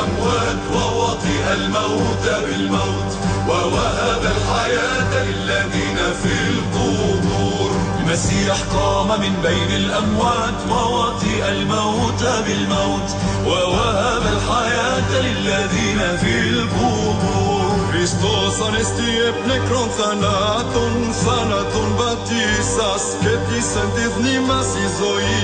الأموات ووطئ الموت بالموت ووهب الحياة للذين في القبور المسيح قام من بين الأموات ووطئ الموت بالموت ووهب الحياة للذين في القبور Χριστός ανεστιε πνεκρόν θανάτων, thanaton βατήσας και της εν τη μνήμας η ζωή.